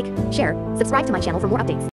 like, share, subscribe to my channel for more updates.